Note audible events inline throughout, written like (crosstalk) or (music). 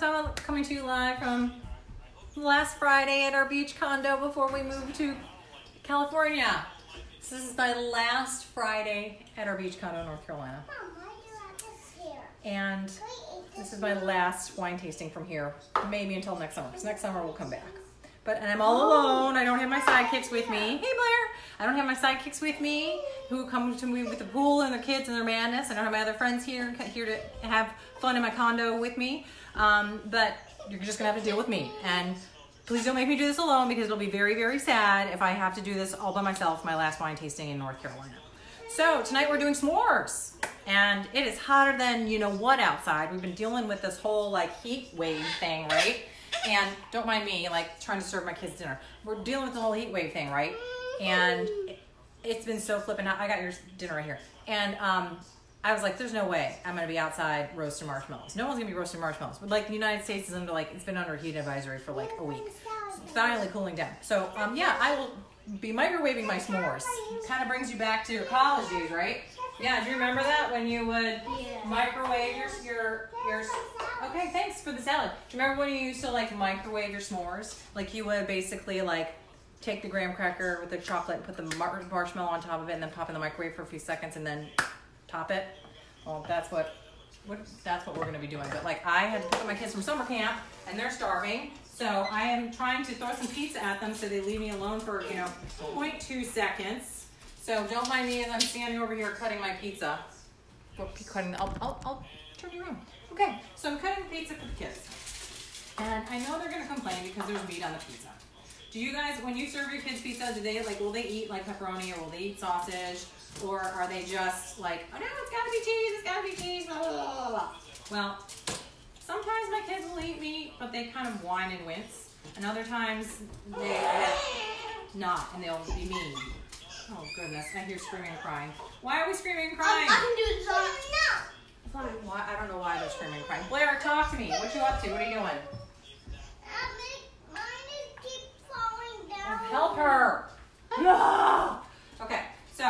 so I'm coming to you live from last Friday at our beach condo before we moved to California. So this is my last Friday at our beach condo in North Carolina. Mom, why do you have this here? And this is my last wine tasting from here, maybe until next summer, because next summer we'll come back. But and I'm all oh. alone. I don't have my sidekicks with me. Hey Blair, I don't have my sidekicks with me who come to me with the pool and their kids and their madness. I don't have my other friends here here to have fun in my condo with me. Um, but you're just gonna have to deal with me. And please don't make me do this alone because it'll be very very sad if I have to do this all by myself. My last wine tasting in North Carolina. So tonight we're doing s'mores. And it is hotter than you know what outside. We've been dealing with this whole like heat wave thing, right? And don't mind me, like trying to serve my kids dinner. We're dealing with the whole heat wave thing, right? And it- it's been so flipping hot. I got your dinner right here. And um, I was like, there's no way I'm gonna be outside roasting marshmallows. No one's gonna be roasting marshmallows. But like the United States is under like it's been under heat advisory for like a week. Finally cooling down. So um, yeah, I will be microwaving my s'mores. Kind of brings you back to your college days, right? Yeah, do you remember that when you would microwave your your your? Okay, thanks for the salad. Do you remember when you used to like microwave your s'mores? Like you would basically like take the graham cracker with the chocolate and put the mar- marshmallow on top of it, and then pop in the microwave for a few seconds, and then top it. Well, that's what. What, that's what we're gonna be doing. But like I had to pick up my kids from summer camp and they're starving. So I am trying to throw some pizza at them so they leave me alone for, you know, 0.2 seconds. So don't mind me as I'm standing over here cutting my pizza. Go be cutting. I'll, I'll, I'll turn you around. Okay, so I'm cutting pizza for the kids. And I know they're gonna complain because there's meat on the pizza. Do you guys, when you serve your kids pizza, do they like, will they eat like pepperoni or will they eat sausage? Or are they just like, oh no, it's gotta be cheese, it's gotta be cheese, blah, blah, blah, blah, blah. Well, sometimes my kids will eat meat, but they kind of whine and wince. And other times they not, and they'll be mean. Oh goodness, I hear screaming and crying. Why are we screaming and crying? I can do this on. No. Fine. Why, I don't know why they're screaming and crying. Blair, talk to me. What you up to? What are you doing? Mine is keep falling oh, down. Help her. No. (laughs) (laughs) Okay, so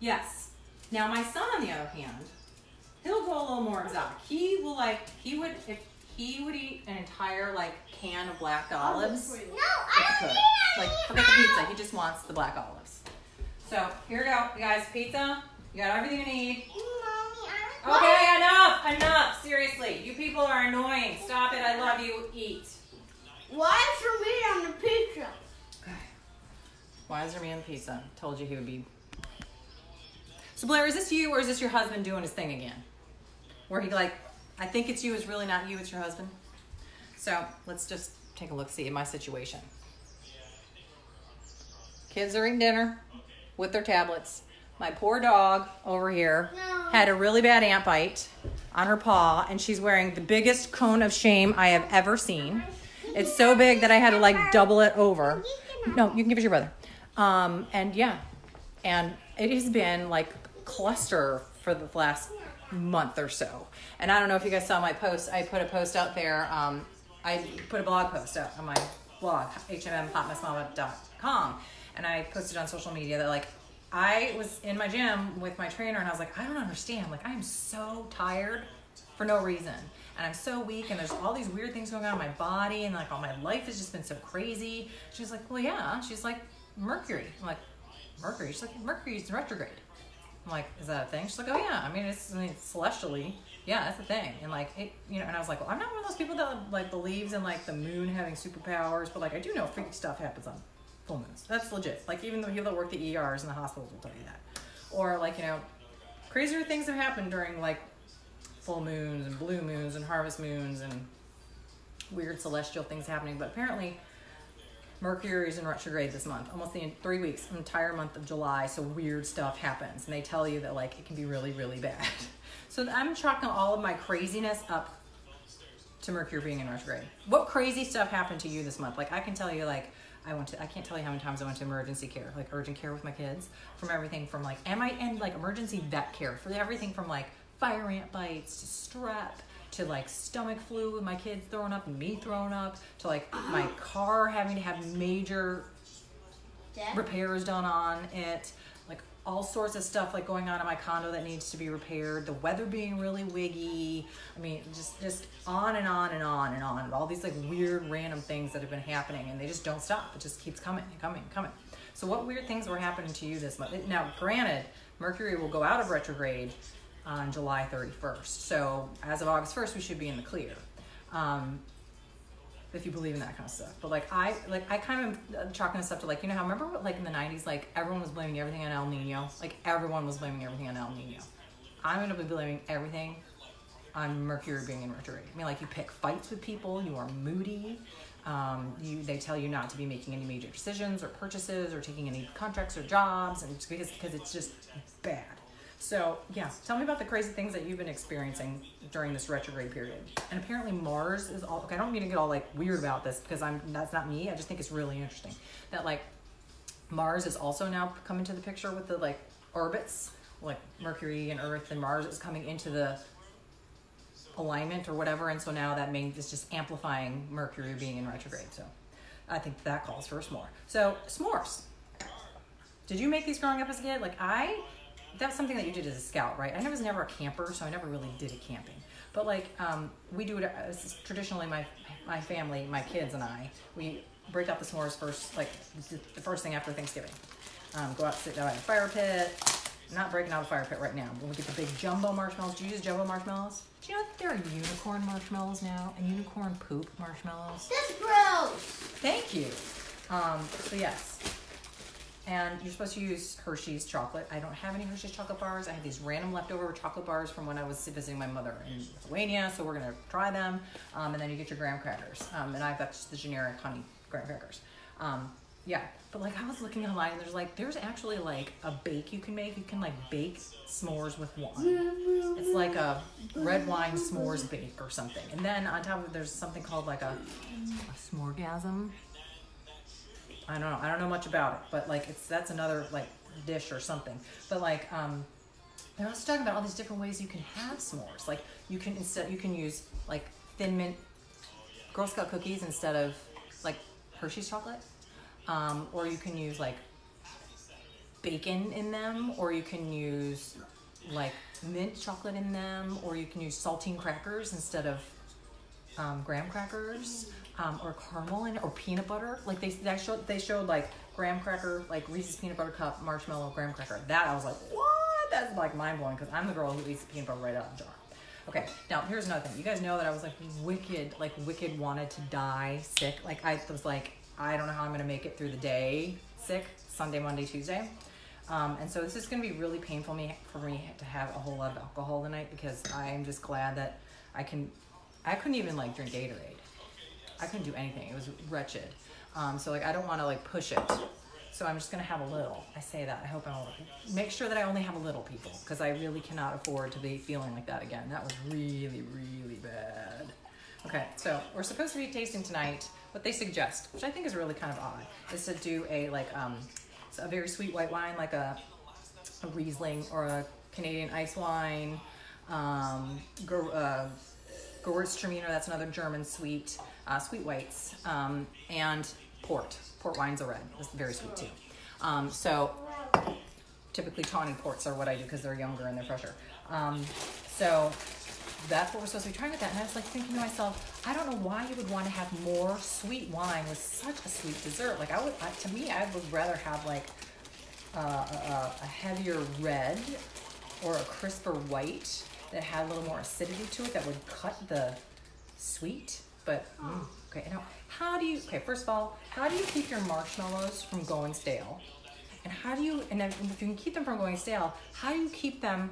yes. Now my son, on the other hand, he'll go a little more exotic. He will like he would if he would eat an entire like can of black olives. No, I could. don't need Like any forget the pizza. He just wants the black olives. So here we go, you guys. Pizza. You got everything you need. Mommy, I don't Okay, enough, enough. Seriously, you people are annoying. Stop it. I love you. Eat. Why is there meat on the pizza? Okay. Why is there me on the pizza? Told you he would be. So Blair, is this you or is this your husband doing his thing again? Where he like, I think it's you. It's really not you. It's your husband. So let's just take a look. See in my situation. Kids are eating dinner with their tablets. My poor dog over here No. had a really bad ant bite on her paw, and she's wearing the biggest cone of shame I have ever seen. It's so big that I had to like double it over. No, you can give it to your brother. Um, and yeah, and it has been like cluster for the last month or so. And I don't know if you guys saw my post. I put a post out there. Um, I put a blog post out on my blog, hmmhotmessmama.com, and I posted on social media that like I was in my gym with my trainer, and I was like, I don't understand. Like I am so tired for no reason. And I'm so weak, and there's all these weird things going on in my body, and like all my life has just been so crazy. She's like, Well, yeah. She's like, Mercury. I'm like, Mercury? She's like, Mercury's retrograde. I'm like, Is that a thing? She's like, Oh, yeah. I mean, it's, I mean, celestially. Yeah, that's a thing. And like, it, you know, and I was like, Well, I'm not one of those people that like believes in like the moon having superpowers, but like, I do know freaky stuff happens on full moons. That's legit. Like, even the people that work the ERs and the hospitals will tell you that. Or like, you know, crazier things have happened during like full moons and blue moons and harvest moons and weird celestial things happening. But apparently, Mercury is in retrograde this month, almost the three weeks, entire month of July. So weird stuff happens, and they tell you that like it can be really, really bad. (laughs) So I'm chalking all of my craziness up to Mercury being in retrograde. What crazy stuff happened to you this month? Like I can tell you, like I went to, I can't tell you how many times I went to emergency care, like urgent care with my kids, from everything from like, am I and like emergency vet care for everything from like fire ant bites to strep to like stomach flu with my kids throwing up, and me throwing up, to like my car having to have major repairs done on it, like all sorts of stuff like going on in my condo that needs to be repaired. The weather being really wiggy. I mean, just just on and on and on and on. All these like weird random things that have been happening, and they just don't stop. It just keeps coming and coming and coming. So what weird things were happening to you this month? Now, granted, Mercury will go out of retrograde on July 31st. So as of August 1st, we should be in the clear. Um, if you believe in that kind of stuff. But like I like I kind of chalking this up to like you know how remember what, like in the 90s like everyone was blaming everything on El Nino. Like everyone was blaming everything on El Nino. I'm gonna be blaming everything on Mercury being in retrograde. I mean like you pick fights with people, you are moody. Um, you they tell you not to be making any major decisions or purchases or taking any contracts or jobs and because because it's just bad. So yeah, tell me about the crazy things that you've been experiencing during this retrograde period. And apparently Mars is all. Okay, I don't mean to get all like weird about this because I'm that's not me. I just think it's really interesting that like Mars is also now coming to the picture with the like orbits, like Mercury and Earth and Mars is coming into the alignment or whatever, and so now that means it's just amplifying Mercury being in retrograde. So I think that calls for a s'more. So s'mores. Did you make these growing up as a kid? Like I that's something that you did as a scout, right? I was never a camper, so I never really did a camping. But like um, we do it uh, traditionally. My my family, my kids and I, we break out the s'mores first, like the first thing after Thanksgiving. Um, go out, sit down by the fire pit. I'm not breaking out the fire pit right now. When we get the big jumbo marshmallows, do you use jumbo marshmallows? Do you know that there are unicorn marshmallows now and unicorn poop marshmallows? That's gross. Thank you. Um, so yes, and you're supposed to use Hershey's chocolate. I don't have any Hershey's chocolate bars. I have these random leftover chocolate bars from when I was visiting my mother in Lithuania, so we're gonna try them. Um, and then you get your graham crackers, um, and I've got just the generic honey graham crackers. Um, yeah, but like I was looking online, and there's like there's actually like a bake you can make. You can like bake s'mores with wine. It's like a red wine s'mores bake or something. And then on top of it, there's something called like a, a s'moregasm I don't know. I don't know much about it, but like it's that's another like dish or something. But like um, they're also talking about all these different ways you can have s'mores. Like you can instead you can use like thin mint Girl Scout cookies instead of like Hershey's chocolate, um, or you can use like bacon in them, or you can use like mint chocolate in them, or you can use saltine crackers instead of um, graham crackers um, or caramel in it or peanut butter. Like they they showed they showed like graham cracker, like Reese's peanut butter cup, marshmallow, graham cracker. That I was like, what? That's like mind blowing because I'm the girl who eats peanut butter right out of the jar. Okay, now here's another thing. You guys know that I was like wicked, like wicked wanted to die sick. Like I was like, I don't know how I'm gonna make it through the day sick, Sunday, Monday, Tuesday. Um, and so this is gonna be really painful me for me to have a whole lot of alcohol tonight because I am just glad that I can. I couldn't even like drink Gatorade. I couldn't do anything. It was wretched. Um, so like I don't want to like push it. So I'm just gonna have a little. I say that. I hope I'll make sure that I only have a little, people, because I really cannot afford to be feeling like that again. That was really, really bad. Okay, so we're supposed to be tasting tonight. What they suggest, which I think is really kind of odd, is to do a like um, a very sweet white wine, like a a Riesling or a Canadian ice wine. Um, uh, Gewürztraminer, that's another German sweet uh, sweet whites, um, and port. Port wine's a red. It's very sweet too. Um, so typically tawny ports are what I do because they're younger and they're fresher. Um, so that's what we're supposed to be trying with that. And I was like thinking to myself, I don't know why you would want to have more sweet wine with such a sweet dessert. Like I would, I, to me, I would rather have like uh, a, a heavier red or a crisper white that had a little more acidity to it that would cut the sweet but mm, okay, now how do you? Okay, first of all, how do you keep your marshmallows from going stale? And how do you? And if you can keep them from going stale, how do you keep them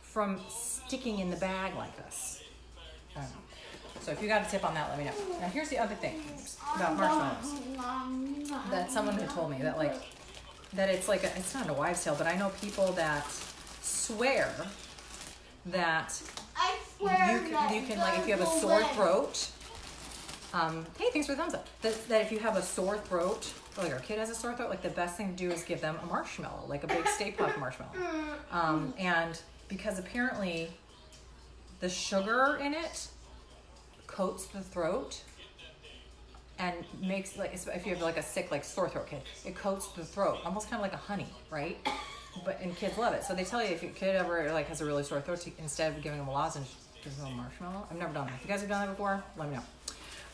from sticking in the bag like this? I don't know. So if you got a tip on that, let me know. Now here's the other thing about marshmallows that someone had told me that like that it's like a, it's not a wives' tale, but I know people that swear that I swear you can, you can like if you have a sore throat um, hey, thanks for the thumbs up. That, that if you have a sore throat, or like our kid has a sore throat, like the best thing to do is give them a marshmallow, like a big (laughs) Stay Puft marshmallow. Um, and because apparently the sugar in it coats the throat and makes like if you have like a sick like sore throat kid, it coats the throat, almost kind of like a honey, right? but and kids love it. So they tell you if your kid ever like has a really sore throat, to, instead of giving them a lozenge, give them a marshmallow. I've never done that. If you guys have done that before, let me know.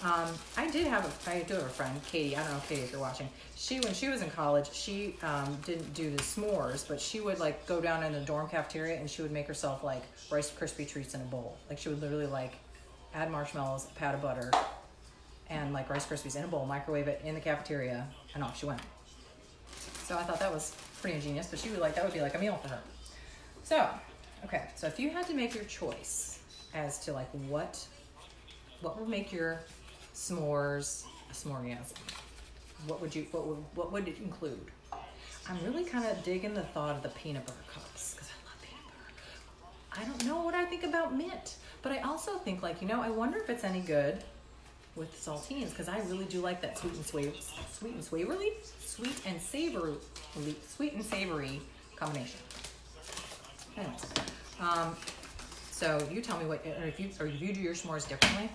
Um, I did have a, I do have a friend, Katie. I don't know, Katie, if you're watching. She, when she was in college, she um, didn't do the s'mores, but she would like go down in the dorm cafeteria and she would make herself like Rice Krispie treats in a bowl. Like she would literally like add marshmallows, a pat of butter, and like Rice Krispies in a bowl, microwave it in the cafeteria, and off she went. So I thought that was pretty ingenious, but she would like that would be like a meal for her. So, okay, so if you had to make your choice as to like what what would make your s'mores a s'moregasm, what would you what would what would it include? I'm really kind of digging the thought of the peanut butter cups because I love peanut butter. I don't know what I think about mint, but I also think like you know I wonder if it's any good with saltines because I really do like that sweet and savory, sweet and savory, sweet and savory, sweet and savory combination. Anyways, um, so you tell me what, if you, or if you do your s'mores differently.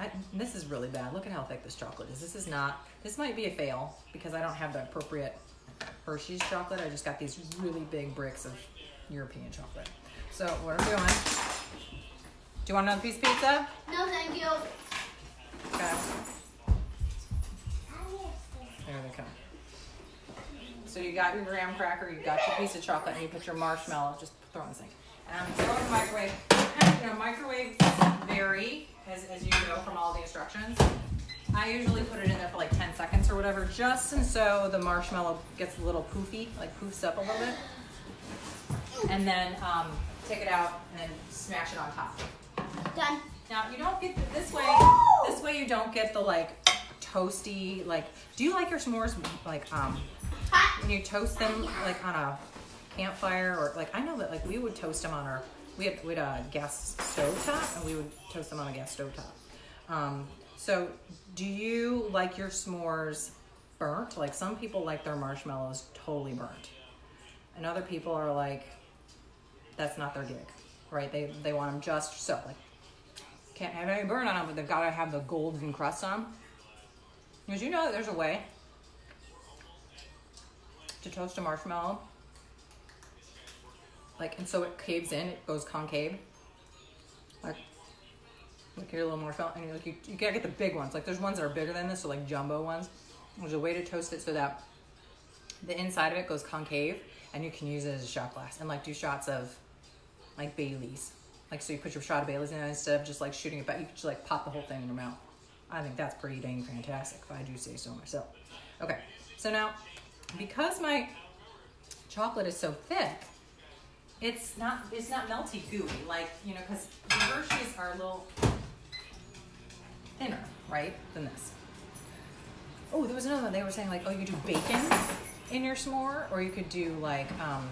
I, this is really bad. Look at how thick this chocolate is. This is not, this might be a fail because I don't have the appropriate Hershey's chocolate. I just got these really big bricks of European chocolate. So what I'm doing, do you want another piece of pizza? No, thank you. Okay. There they come. So you got your graham cracker, you got your piece of chocolate, and you put your marshmallow, just throw in the sink. And I'm throwing the microwave. You know, microwaves vary, as, you know from all the instructions. I usually put it in there for like 10 seconds or whatever, just and so the marshmallow gets a little poofy, like poofs up a little bit. And then um, take it out and then smash it on top. Done. Now you don't get the, this way. This way you don't get the like toasty. Like, do you like your s'mores like um when you toast them like on a campfire or like I know that like we would toast them on our we had we had a gas stove top and we would toast them on a gas stove top. Um, so do you like your s'mores burnt? Like some people like their marshmallows totally burnt, and other people are like that's not their gig, right? They they want them just so like can't have any burn on them, but they've got to have the golden crust on. Because you know that there's a way to toast a marshmallow? Like, and so it caves in, it goes concave. Like, like a little marshmallow, and you're like you, you gotta get the big ones. Like, there's ones that are bigger than this, so like jumbo ones. There's a way to toast it so that the inside of it goes concave, and you can use it as a shot glass and like do shots of like Bailey's. Like, so you put your shot of Bailey's in it instead of just like shooting it back, you just like pop the whole thing in your mouth. I think that's pretty dang fantastic if I do say so myself. Okay, so now because my chocolate is so thick, it's not it's not melty gooey like you know because the Hershey's are a little thinner, right, than this. Oh, there was another one. They were saying like, oh, you could do bacon in your s'more, or you could do like um,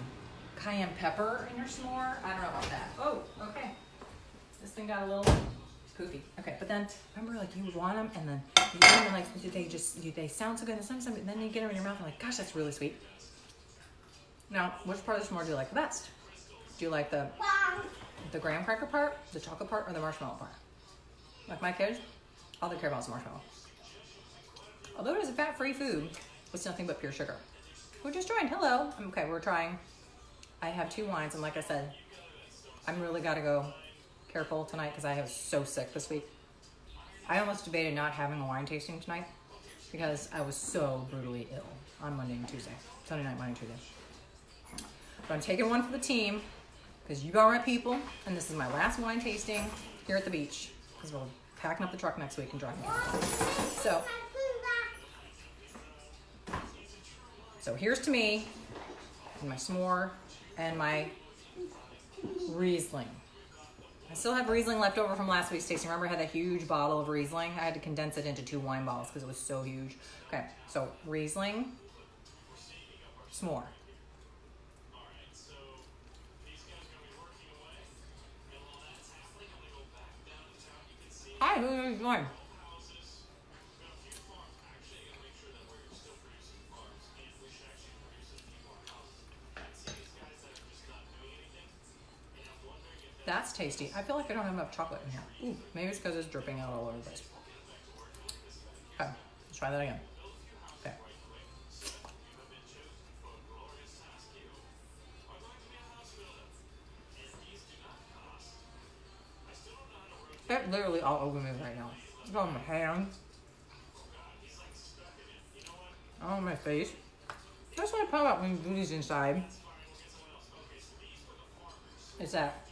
cayenne pepper in your s'more. I don't know about that. Oh, okay. This thing got a little poofy. Okay, but then remember, like you want them, and then you get them, like they just you, they sound so good, and then you get them in your mouth, and like, gosh, that's really sweet. Now, which part of the s'more do you like the best? Do you like the the graham cracker part, the chocolate part, or the marshmallow part? Like my kids, all they care about is marshmallow. Although it is a fat-free food, it's nothing but pure sugar. We're just joined. Hello. I'm okay, we're trying. I have two wines, and like I said, I'm really got to go careful tonight because I was so sick this week. I almost debated not having a wine tasting tonight because I was so brutally ill on Monday and Tuesday, Sunday night, Monday, Tuesday. But I'm taking one for the team because you are my people, and this is my last wine tasting here at the beach because we're packing up the truck next week and driving. So, so here's to me my s'more and my Riesling. I still have Riesling left over from last week's tasting. Remember, I had that huge bottle of Riesling? I had to condense it into two wine bottles because it was so huge. Okay, so Riesling, s'more. That's tasty. I feel like I don't have enough chocolate in here. Ooh, maybe it's because it's dripping out all over the place. Okay, let's try that again. Literally all over me right now. It's on my hands. On my face. That's what I pop out when you do these inside. Is that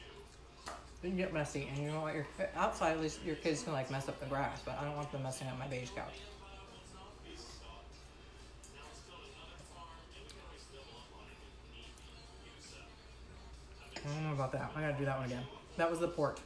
you get messy and you don't want your outside at least your kids can like mess up the grass, but I don't want them messing up my beige couch. I don't know about that. I gotta do that one again. That was the port.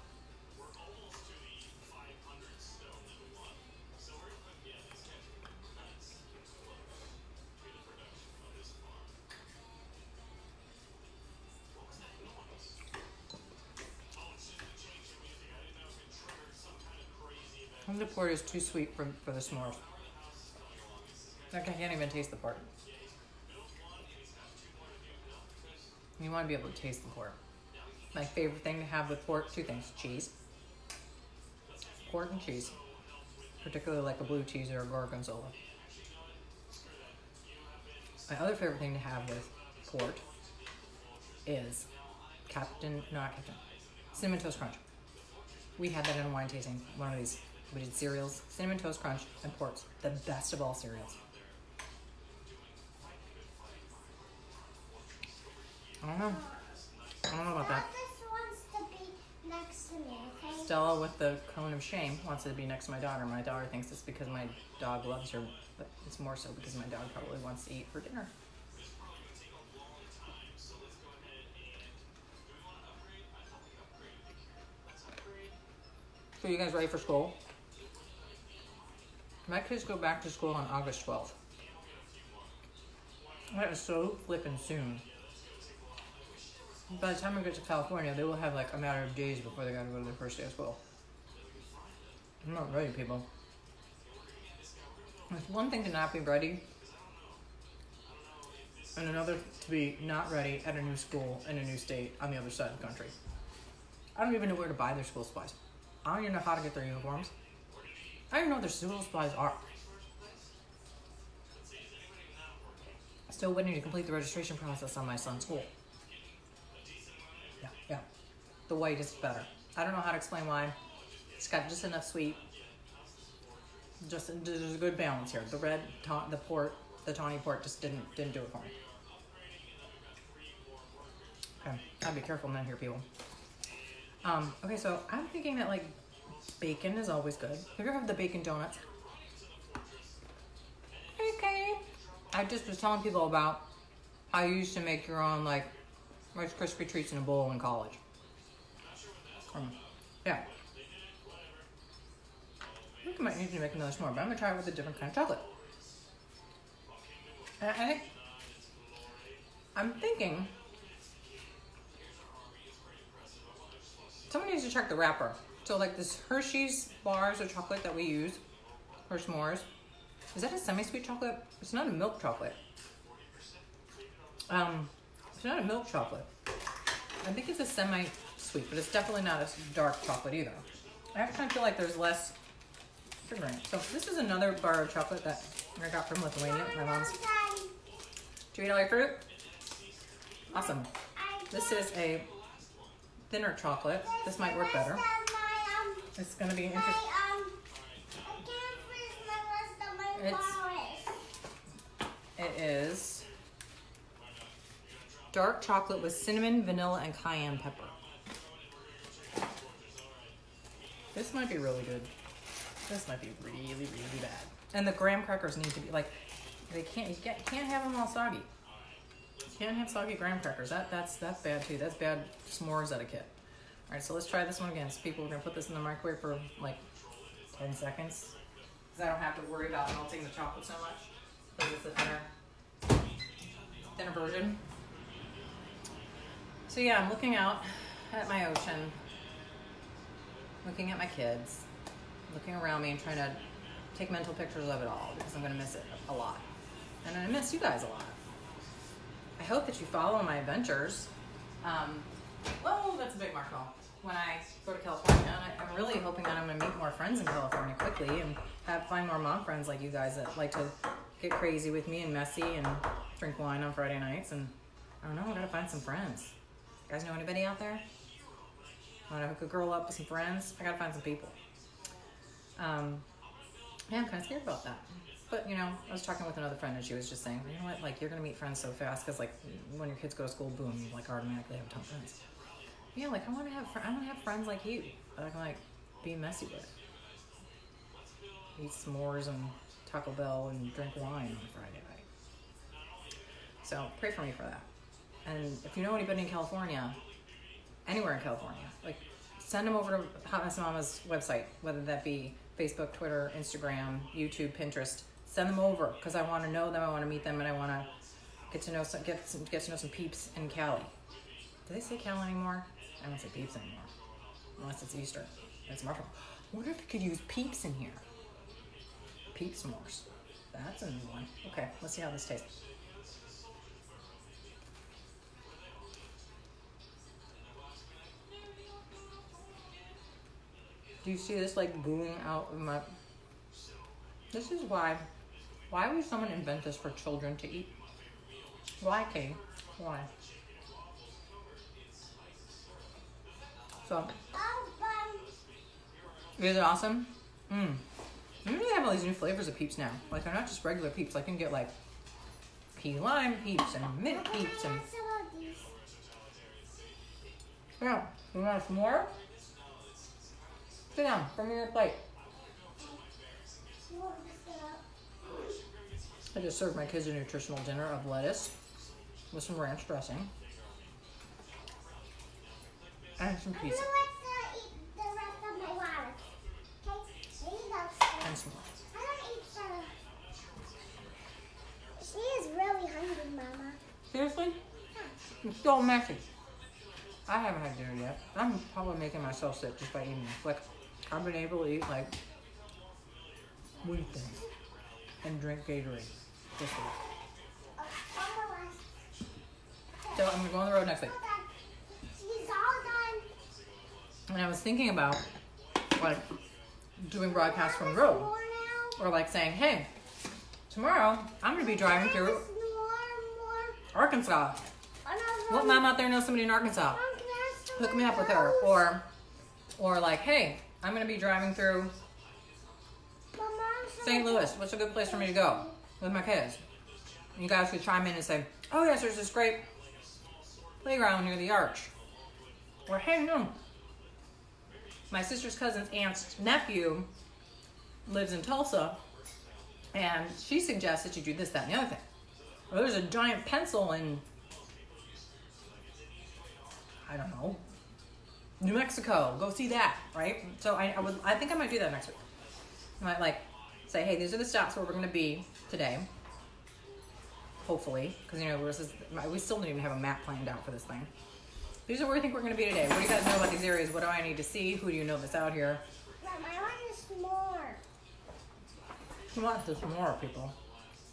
Port is too sweet for, for the s'mores. Like I can't even taste the port. You want to be able to taste the port. My favorite thing to have with pork, two things: cheese, pork and cheese, particularly like a blue cheese or a gorgonzola. My other favorite thing to have with port is Captain, no, not Captain, cinnamon toast crunch. We had that in a wine tasting. One of these, we did cereals, cinnamon toast crunch, and ports. The best of all cereals. I don't know. I don't know about that. This wants to be next to me, okay? Stella with the cone of shame wants to be next to my daughter. My daughter thinks it's because my dog loves her, but it's more so because my dog probably wants to eat for dinner. So you guys ready for school? My kids go back to school on August 12th. That is so flippin' soon. By the time I get to California, they will have like a matter of days before they gotta go to their first day of school. I'm not ready, people. It's one thing to not be ready, and another to be not ready at a new school in a new state on the other side of the country. I don't even know where to buy their school supplies. I don't even know how to get their uniforms. I don't even know what their school supplies are. Still waiting to complete the registration process on my son's school. Yeah, yeah. The white is better. I don't know how to explain why. It's got just enough sweet. Just there's a good balance here. The red, the port, the tawny port just didn't didn't do it for me. Okay, gotta be careful not here, people. Um, okay, so I'm thinking that like bacon is always good. Have you ever had the bacon donuts? Okay. I just was telling people about how you used to make your own like Rice Krispie treats in a bowl in college. Um, yeah. I think I might need to make another s'more, but I'm gonna try it with a different kind of chocolate. And I think I'm thinking someone needs to check the wrapper. So like this Hershey's bars of chocolate that we use for s'mores. Is that a semi-sweet chocolate? It's not a milk chocolate. Um, it's not a milk chocolate. I think it's a semi-sweet, but it's definitely not a dark chocolate either. I actually feel like there's less sugar in it. So this is another bar of chocolate that I got from Lithuania. My mom's. Do you eat all your fruit? Awesome. This is a thinner chocolate. This might work better. It's gonna be interesting. It's- It is dark chocolate with cinnamon, vanilla, and cayenne pepper. This might be really good. This might be really, really bad. And the graham crackers need to be like, they can't, you can't, can't have them all soggy. You can't have soggy graham crackers. That that's that's bad too. That's bad s'mores etiquette. All right, so let's try this one again. So people, we're gonna put this in the microwave for like 10 seconds. Because I don't have to worry about melting the chocolate so much. Because it's a thinner, thinner version. So yeah, I'm looking out at my ocean, looking at my kids, looking around me and trying to take mental pictures of it all because I'm gonna miss it a lot. And I miss you guys a lot. I hope that you follow my adventures. Um, that's a big marshmallow. When I go to California, and I, I'm really hoping that I'm gonna meet more friends in California quickly and have find more mom friends like you guys that like to get crazy with me and messy and drink wine on Friday nights. And I don't know, I gotta find some friends. You guys know anybody out there? I want to hook a girl up with some friends. I gotta find some people. Um, yeah, I'm kind of scared about that. But you know, I was talking with another friend and she was just saying, you know what, like you're gonna meet friends so fast because like when your kids go to school, boom, you like automatically have a ton of friends. Yeah, like I want to have fr- I want to have friends like you that I can like be messy with, eat s'mores and Taco Bell and drink wine on Friday night. So pray for me for that. And if you know anybody in California, anywhere in California, like send them over to Hot Mess Mama's website, whether that be Facebook, Twitter, Instagram, YouTube, Pinterest. Send them over because I want to know them. I want to meet them, and I want to get to know some get some, get to know some peeps in Cali. Do they say Cali anymore? I don't say peeps anymore, unless it's Easter. It's marshmallow. I wonder if we could use peeps in here. Peep s'mores. That's a new one. Okay, let's see how this tastes. Do you see this like booing out of my? This is why. Why would someone invent this for children to eat? Why, Kate? Why? So, is it awesome? Mmm. Maybe they have all these new flavors of peeps now. Like they're not just regular peeps. I can get like key lime peeps and mint peeps and have some of these? yeah. You want some more? Sit down. Bring me your plate. What was that? I just served my kids a nutritional dinner of lettuce with some ranch dressing here you go. and some. I don't eat some. She is really hungry, Mama. Seriously? It's so messy. I haven't had dinner yet. I'm probably making myself sick just by eating this. Like, I've been able to eat like weed things and drink Gatorade this week. Oh, the. So I'm gonna go on the road next week. All done. She's all done. And I was thinking about like doing broadcasts from road, or like saying, "Hey, tomorrow I'm gonna be driving through. Arkansas. What mom out there knows somebody in Arkansas? Hook me up with her." Or, or like, "Hey, I'm gonna be driving through St. Louis. What's a good place for me to go with my kids?" You guys could chime in and say, "Oh yes, there's this great playground near the arch." Or, "Hey, no, my sister's cousin's aunt's nephew lives in Tulsa, and she suggests that you do this, that, and the other thing. Or there's a giant pencil in, I don't know, New Mexico. Go see that, right? So I, I would, I think I might do that next week. I might like say, hey, these are the stops where we're going to be today. Hopefully, because you know this is, we still don't even have a map planned out for this thing. These are where I think we're going to be today. What do you guys know about these areas? What do I need to see? Who do you know that's out here? Mom, I want this more. Who wants this more, people?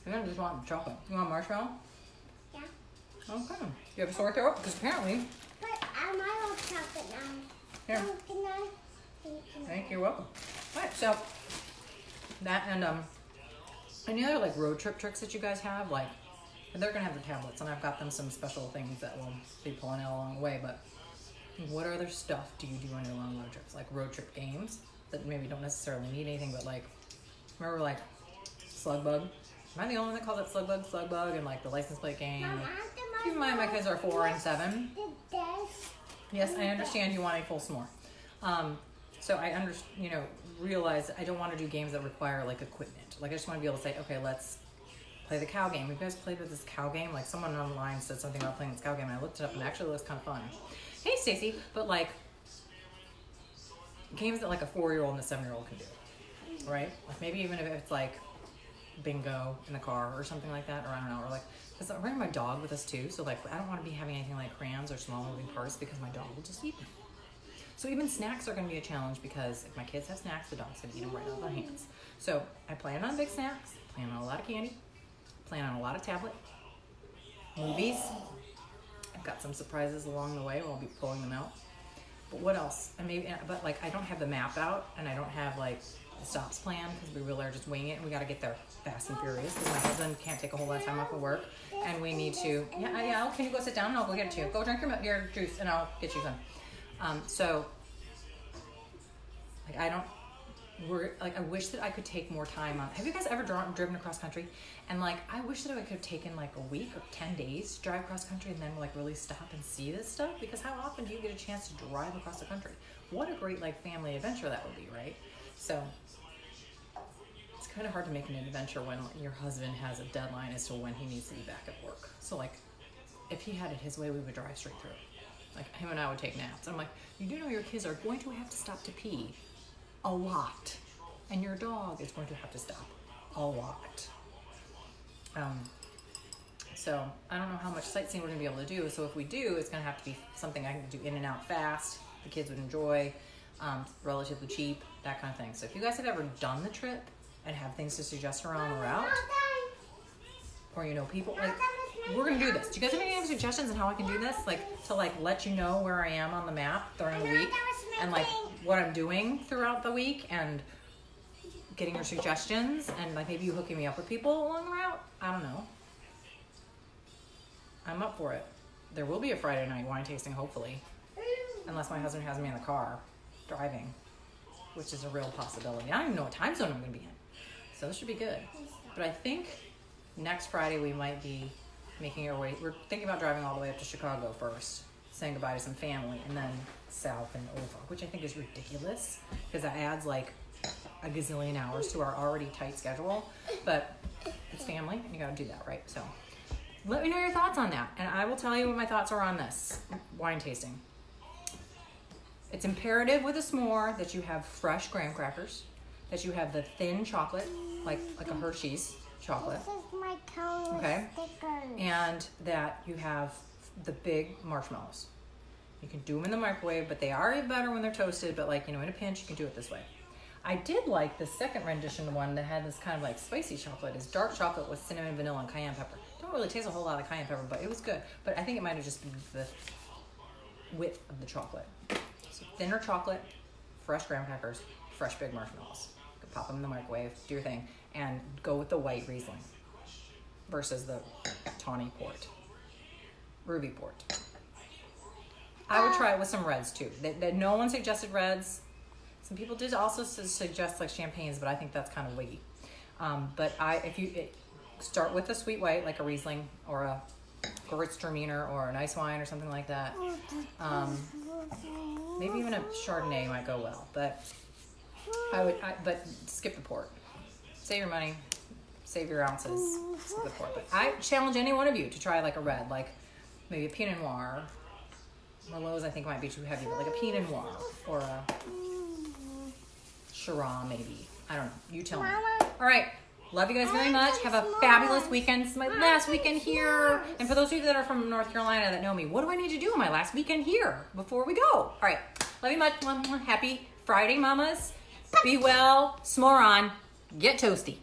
You don't just want chocolate. You want marshmallow? Yeah. Okay. You have a sore throat? Because apparently, But um, I want chocolate now. here. Mom, I? Thank you. Thank you. You're welcome. All right. So that and um, any other like road trip tricks that you guys have? Like, they're gonna have the tablets, and I've got them some special things that will be pulling out along the way. But what other stuff do you do on your long road trips? Like road trip games that maybe don't necessarily need anything, but like remember like slug bug. Am I the only one that calls it slug bug, slug bug, and like the license plate game? Mom, and- to Keep in mind, my kids are four and seven. Yes, I understand you want a full s'more. Um, so I under, you know, realize I don't want to do games that require like equipment. Like I just want to be able to say, okay, let's play the cow game. You guys played with this cow game? Like someone online said something about playing this cow game, and I looked it up, and it actually looks kind of fun. Hey, Stacy, but like games that like a four-year-old and a seven-year-old can do, right? Like maybe even if it's like bingo in the car or something like that, or I don't know, or like because I'm bringing my dog with us too, so like I don't want to be having anything like crayons or small moving parts because my dog will just eat them. So even snacks are going to be a challenge because if my kids have snacks, the dog's going to eat them right out of their hands. So I plan on big snacks, plan on a lot of candy, plan on a lot of tablet, movies. I've got some surprises along the way. I'll be pulling them out. But what else? And maybe, but like I don't have the map out, and I don't have like the stops planned because we really are just winging it. And we got to get there fast and furious because my husband can't take a whole lot of time off of work, and we need to. Yeah, yeah. Can you go sit down and I'll go get it to you. Go drink your, your juice and I'll get you some. Um, so Like I don't. We're like I wish that I could take more time on. Have you guys ever drawn, driven across country? And like I wish that I could have taken like a week or ten days to drive across country and then like really stop and see this stuff. Because how often do you get a chance to drive across the country? What a great like family adventure that would be, right? So it's kind of hard to make an adventure when your husband has a deadline as to when he needs to be back at work. So like if he had it his way, we would drive straight through. Like him and I would take naps. I'm like, you do know your kids are going to have to stop to pee a lot, and your dog is going to have to stop a lot. Um, so I don't know how much sightseeing we're gonna be able to do. So if we do, it's gonna have to be something I can do in and out fast. The kids would enjoy, um, relatively cheap, that kind of thing. So if you guys have ever done the trip and have things to suggest around the route, or you know people like we're gonna do this. Do you guys have any suggestions on how I can do this? Like to like let you know where I am on the map during the week and like what I'm doing throughout the week and getting your suggestions and like maybe you hooking me up with people along the route. I don't know. I'm up for it. There will be a Friday night wine tasting, hopefully, unless my husband has me in the car driving, which is a real possibility. I don't even know what time zone I'm gonna be in, so this should be good. But I think next Friday we might be making our way. We're thinking about driving all the way up to Chicago first, saying goodbye to some family, and then south and over, which I think is ridiculous because that adds like a gazillion hours to our already tight schedule. But it's family, and you got to do that, right? So let me know your thoughts on that, and I will tell you what my thoughts are on this wine tasting. It's imperative with a s'more that you have fresh graham crackers, that you have the thin chocolate, like like a Hershey's chocolate, This is my cone Okay. stickers. and that you have the big marshmallows. You can do them in the microwave, but they are better when they're toasted. But like you know, in a pinch, you can do it this way. I did like the second rendition one that had this kind of like spicy chocolate. It's dark chocolate with cinnamon, vanilla, and cayenne pepper. Don't really taste a whole lot of cayenne pepper, but it was good. But I think it might have just been the width of the chocolate. So thinner chocolate, fresh graham crackers, fresh big marshmallows. Pop them in the microwave, do your thing, and go with the white Riesling versus the tawny port, ruby port. I would try it with some reds too. That, that no one suggested reds. Some people did also su- suggest like champagnes, but I think that's kind of wiggy. Um, but I, if you it, start with a sweet white, like a Riesling or a Gewürztraminer or a nice wine or something like that. Um, maybe even a Chardonnay might go well, but I would, I, but skip the port. Save your money, save your ounces, skip the port. But I challenge any one of you to try like a red, like maybe a Pinot Noir. Merlots I think might be too heavy, but like a Pinot Noir or a Shiraz maybe. I don't know. You tell me. All right. Love you guys very much. Have a fabulous weekend. It's my last weekend here. And for those of you that are from North Carolina that know me, what do I need to do on my last weekend here before we go? All right. Love you much. Happy Friday, mamas. Be well. S'more on. Get toasty.